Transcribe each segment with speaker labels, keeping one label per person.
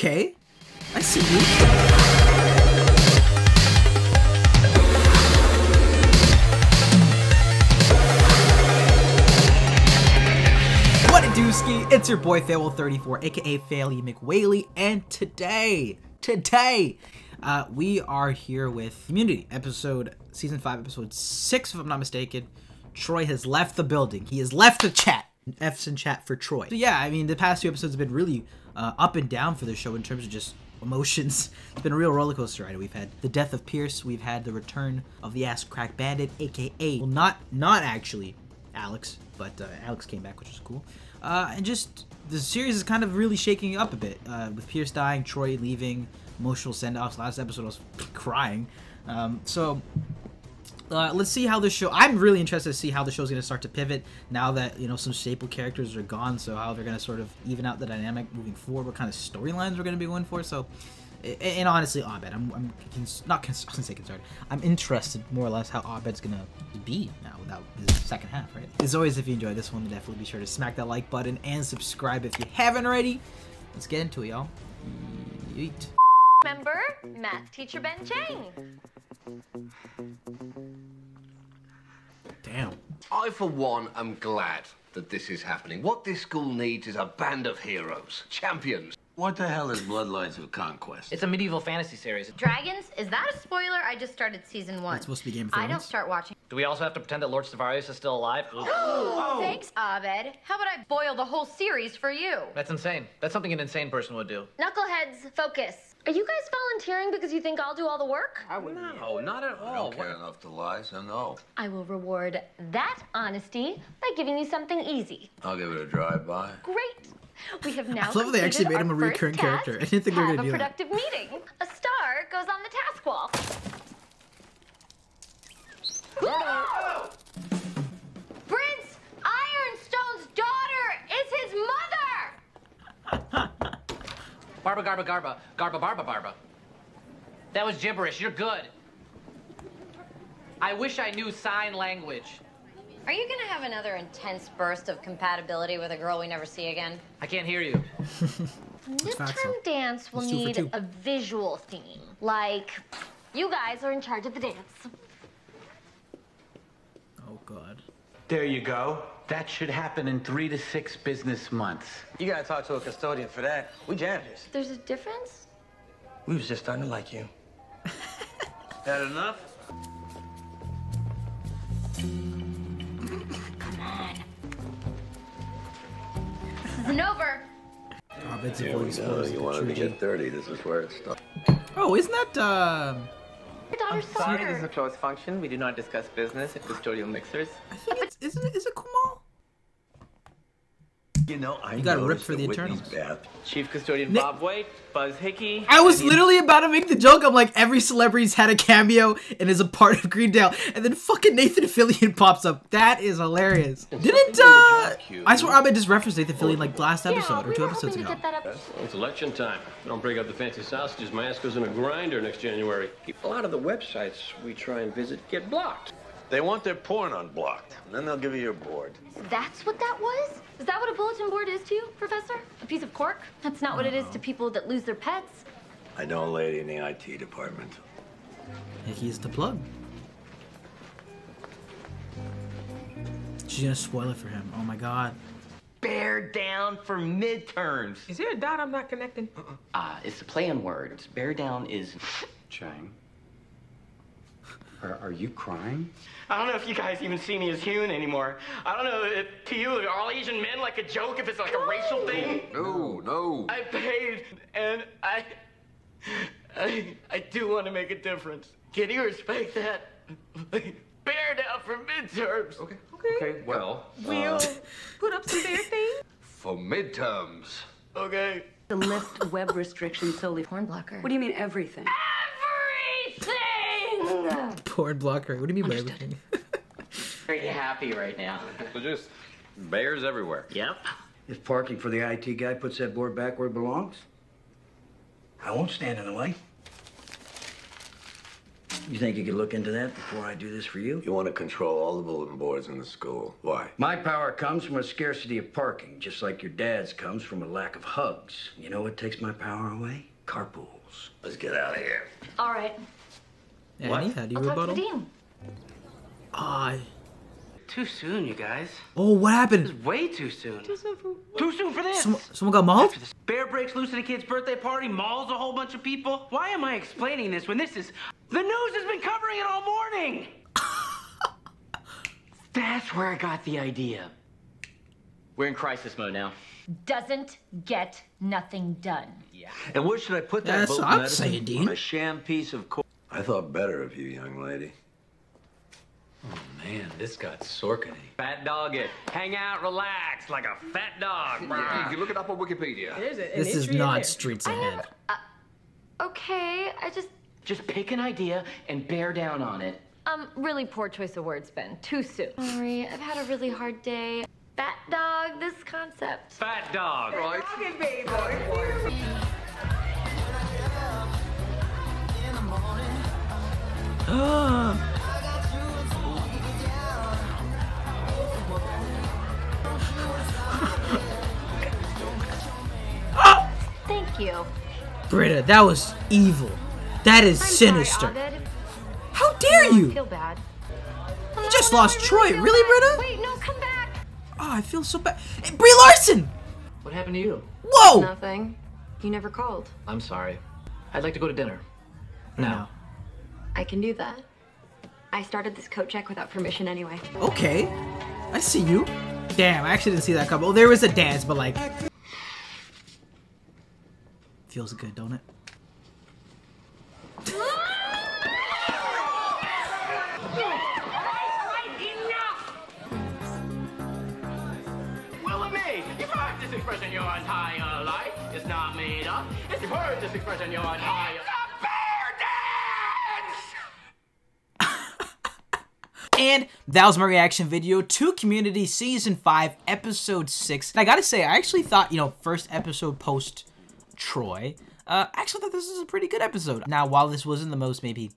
Speaker 1: Okay. I see you. It's your boy Failwhale34, aka Failey McWhaley, and today, today, uh, we are here with Community, episode, season 5, episode 6, if I'm not mistaken. Troy has left the building. He has left the chat. F's in chat for Troy. So yeah, I mean, the past two episodes have been really uh, up and down for the show in terms of just emotions. It's been a real roller coaster ride. We've had the death of Pierce. We've had the return of the ass crack bandit, aka well, not not actually Alex, but uh, Alex came back, which was cool. Uh, and just the series is kind of really shaking up a bit uh, with Pierce dying, Troy leaving, emotional send offs. Last episode I was crying. Um, so uh, let's see how the show. I'm really interested to see how the show's going to start to pivot now that you know some staple characters are gone. So how they're going to sort of even out the dynamic moving forward. What kind of storylines we're going to be going for. So, and honestly, Abed, I'm, I'm cons- not cons- I say concerned. I'm interested more or less how Abed's going to be now without his second half. Right. As always, if you enjoyed this one, definitely be sure to smack that like button and subscribe if you haven't already. Let's get into it, y'all. Yeet.
Speaker 2: Remember math teacher Ben Chang.
Speaker 1: Damn.
Speaker 3: I, for one, am glad that this is happening. What this school needs is a band of heroes, champions.
Speaker 4: What the hell is Bloodlines of Conquest?
Speaker 5: It's a medieval fantasy series.
Speaker 2: Dragons? Is that a spoiler? I just started season one.
Speaker 1: It's supposed to be Game of
Speaker 2: I don't start watching.
Speaker 5: Do we also have to pretend that Lord Stavarius is still alive?
Speaker 2: Thanks, Abed. How about I boil the whole series for you?
Speaker 5: That's insane. That's something an insane person would do.
Speaker 2: Knuckleheads, focus. Are you guys volunteering because you think I'll do all the work?
Speaker 5: I would No, not at all.
Speaker 4: I
Speaker 5: all.
Speaker 4: don't care enough to lie, so no.
Speaker 2: I will reward that honesty by giving you something easy.
Speaker 4: I'll give it a drive-by.
Speaker 2: Great. We have now.
Speaker 1: I love they actually made him a
Speaker 2: our
Speaker 1: recurring
Speaker 2: task.
Speaker 1: character. I didn't think they were gonna
Speaker 2: a
Speaker 1: do that.
Speaker 2: productive meeting. A star goes on the task wall.
Speaker 5: Barba, garba, garba. Garba, barba, barba. That was gibberish. You're good. I wish I knew sign language.
Speaker 2: Are you gonna have another intense burst of compatibility with a girl we never see again?
Speaker 5: I can't hear you.
Speaker 1: facts,
Speaker 2: Midterm dance will
Speaker 1: It's two for
Speaker 2: need a visual theme. Like, you guys are in charge of the dance.
Speaker 1: Oh god.
Speaker 6: There you go. That should happen in three to six business months.
Speaker 7: You gotta talk to a custodian for that. We janitors.
Speaker 2: There's a difference?
Speaker 7: We was just starting to like you.
Speaker 4: That enough? Come on.
Speaker 2: This isn't over.
Speaker 1: Abed's avoiding spoilers.
Speaker 4: you
Speaker 1: like a
Speaker 4: wanted to
Speaker 1: true G.
Speaker 4: get 30. This is where it starts.
Speaker 1: Oh, isn't that uh?
Speaker 2: Your daughter's
Speaker 7: Sorry, this is a closed function. We do not discuss business at custodial mixers.
Speaker 1: I think it's isn't it, is it Kumail?
Speaker 4: You know, I
Speaker 1: You got ripped
Speaker 4: noticed
Speaker 1: for
Speaker 4: that
Speaker 1: the
Speaker 4: Whitney's
Speaker 1: Eternals.
Speaker 4: bath
Speaker 7: Chief custodian
Speaker 1: Nick-
Speaker 7: Bob Waite, Buzz Hickey.
Speaker 1: I was
Speaker 7: and the-
Speaker 1: literally about to make the joke. I'm like, every celebrity's had a cameo and is a part of Greendale, and then fucking Nathan Fillion pops up. That is hilarious. Didn't uh? I swear Abed just referenced Nathan Fillion like last episode
Speaker 2: yeah,
Speaker 1: or two
Speaker 2: we
Speaker 1: episodes ago.
Speaker 2: get.
Speaker 8: It's election time. Don't break up the fancy sausages, my ass goes in a grinder next January. A lot of the websites we try and visit get blocked.
Speaker 4: They want their porn unblocked, and then they'll give you your board.
Speaker 2: That's what that was? Is that what a bulletin board is to you, Professor? A piece of cork? That's not what it is to people that lose their pets.
Speaker 4: I know a lady in the IT department.
Speaker 1: He's the plug. She's gonna spoil it for him. Oh my god.
Speaker 9: Bear down for midterms.
Speaker 10: Is there a dot I'm not connecting?
Speaker 9: Ah, it's a play on words. Bear down is.
Speaker 6: Chang, are, are you crying?
Speaker 7: I don't know if you guys even see me as human anymore. I don't know if to you are all Asian men like a joke, if it's like a racial thing.
Speaker 4: No, no.
Speaker 7: I paid, and I, I, I do want to make a difference. Can you respect that? Bear down for midterms. Okay.
Speaker 4: Okay, Okay. well,
Speaker 10: We'll uh, put up some bear things.
Speaker 4: for midterms.
Speaker 7: Okay.
Speaker 11: To lift web restrictions solely.
Speaker 2: Porn blocker.
Speaker 11: What do you mean everything? Ah!
Speaker 2: Everything!
Speaker 1: Porn blocker. What do you mean by everything?
Speaker 9: Very happy right now.
Speaker 8: So just bears everywhere.
Speaker 9: Yep.
Speaker 6: If parking for the IT guy puts that board back where it belongs, I won't stand in the way.
Speaker 12: You think you could look into that before I do this for you?
Speaker 4: You want to control all the bulletin boards in the school. Why?
Speaker 12: My power comes from a scarcity of parking, just like your dad's comes from a lack of hugs. You know what takes my power away? Carpools.
Speaker 4: Let's get out of here.
Speaker 2: All right.
Speaker 1: Annie, how do you
Speaker 2: I'll talk to
Speaker 1: rebuttal?
Speaker 2: the dean.
Speaker 1: Ah,
Speaker 9: Too soon, you guys.
Speaker 1: oh, what happened?
Speaker 9: Way too soon. Too soon for this.
Speaker 1: Some, someone got mauled?
Speaker 9: Bear breaks loose at a kid's birthday party, mauls a whole bunch of people. Why am I explaining this when this is. The news has been covering it all morning! That's where I got the idea. We're in crisis mode now.
Speaker 2: Doesn't get nothing done. Yeah.
Speaker 3: And where should I put that
Speaker 1: That's
Speaker 3: boat
Speaker 1: what I'm
Speaker 3: medicine?
Speaker 1: saying, Dean.
Speaker 3: On a sham piece of cork.
Speaker 4: I thought better of you, young lady.
Speaker 8: Oh, man, this got Sorkin.
Speaker 5: Fat dog it. Hang out, relax, like a fat dog.
Speaker 3: You can look it up on Wikipedia.
Speaker 1: This is not Streets Ahead.
Speaker 2: Okay, I just
Speaker 9: Just pick an idea and bear down on it.
Speaker 2: um really poor choice of words, Ben. Too soon. Sorry, I've had a really hard day. Fat dog, this concept.
Speaker 5: Fat dog.
Speaker 3: Right.
Speaker 2: Thank you.
Speaker 1: Britta, that was evil. That is
Speaker 2: I'm
Speaker 1: sinister.
Speaker 2: Sorry,
Speaker 1: How dare you?
Speaker 2: feel bad.
Speaker 1: You just lost Troy. Really,
Speaker 2: bad.
Speaker 1: Britta?
Speaker 2: Wait, no, come back.
Speaker 1: Oh, I feel so bad. Hey, Brie Larson!
Speaker 5: What happened to you?
Speaker 1: Whoa!
Speaker 10: Nothing. You never called.
Speaker 5: I'm sorry. I'd like to go to dinner. Now.
Speaker 10: I can do that. I started this coat check without permission anyway.
Speaker 1: Okay. I see you. Damn, I actually didn't see that couple. Oh, there was a dance, but like. Feels good, don't it?
Speaker 5: Well, me, you've heard this expression your entire life. It's not made up. If you've heard this expression your entire
Speaker 1: And that was my reaction video to Community Season 5, Episode 6. And I gotta say, I actually thought, you know, first episode post Troy, uh, actually thought this was a pretty good episode. Now, while this wasn't the most maybe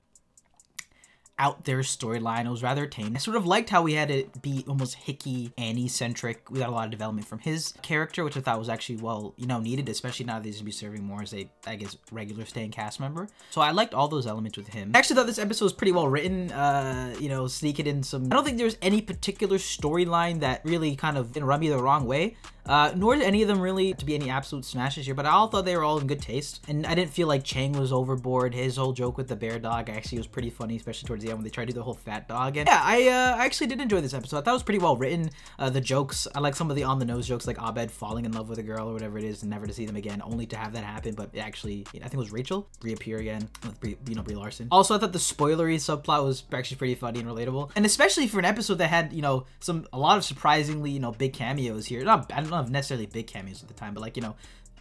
Speaker 1: out there storyline, it was rather tame. I sort of liked how we had it be almost Hickey, Annie centric. We got a lot of development from his character, which I thought was actually well, you know, needed, especially now that he's gonna be serving more as a, I guess, regular staying cast member. So I liked all those elements with him. I actually thought this episode was pretty well written. Uh, you know, sneaking in some. I don't think there's any particular storyline that really kind of run me the wrong way. Uh, nor did any of them really to be any absolute smashes here, but I all thought they were all in good taste. And I didn't feel like Chang was overboard. His whole joke with the bear dog actually was pretty funny, especially towards the end when they tried to do the whole fat dog. And yeah, I uh, actually did enjoy this episode. I thought it was pretty well written. Uh, the jokes, I like some of the on the nose jokes, like Abed falling in love with a girl or whatever it is, and never to see them again, only to have that happen. But actually, I think it was Rachel reappear again with Brie, you know Brie Larson. Also, I thought the spoilery subplot was actually pretty funny and relatable, and especially for an episode that had you know some a lot of surprisingly you know big cameos here. Not don't know if necessarily big cameos at the time, but like you know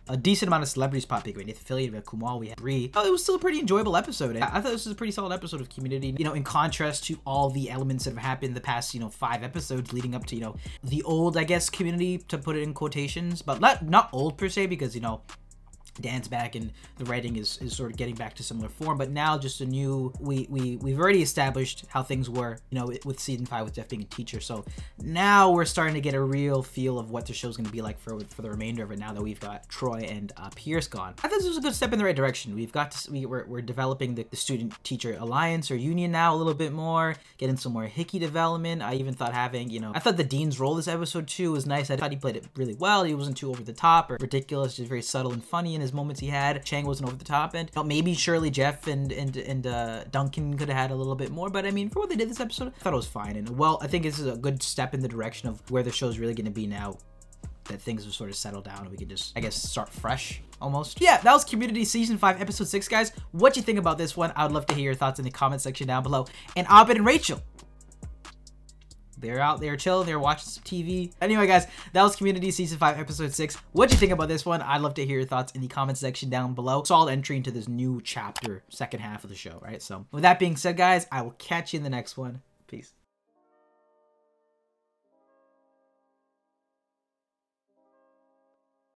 Speaker 1: a decent amount of celebrities popping. Fillion, we had Kumail, we had Brie. Oh, it was still a pretty enjoyable episode. I thought this was a pretty solid episode of Community. You know, in contrast to all the elements that have happened the past, you know, five episodes leading up to, you know, the old, I guess, Community to put it in quotations, but not not old per se because you know Dan's back and the writing is, is sort of getting back to similar form, but now just a new we we we've already established how things were, you know, with season five with Jeff being a teacher. So now we're starting to get a real feel of what the show's going to be like for for the remainder of it. Now that we've got Troy and uh, Pierce gone, I thought this was a good step in the right direction. We've got to, we, we're, we're developing the, the student teacher alliance or union now a little bit more, getting some more Hickey development. I even thought having you know I thought the dean's role this episode too was nice. I thought he played it really well. He wasn't too over the top or ridiculous, just very subtle and funny in his moments he had. Chang wasn't over the top, and maybe surely Jeff and and and uh, Duncan could have had a little bit more. But I mean, for what they did this episode, I thought it was fine. And well, I think this is a good step in the direction of where the show's really going to be now. That things have sort of settled down, and we can just, I guess, start fresh almost. Yeah, that was Community Season 5, Episode 6, guys. What you think about this one? I would love to hear your thoughts in the comment section down below. And Abed and Rachel, they're out there chilling, they're watching some TV. Anyway, guys, that was Community Season 5, Episode 6. What'd you think about this one? I'd love to hear your thoughts in the comment section down below. Solid entry into this new chapter, second half of the show, right? So, with that being said, guys, I will catch you in the next one. Peace.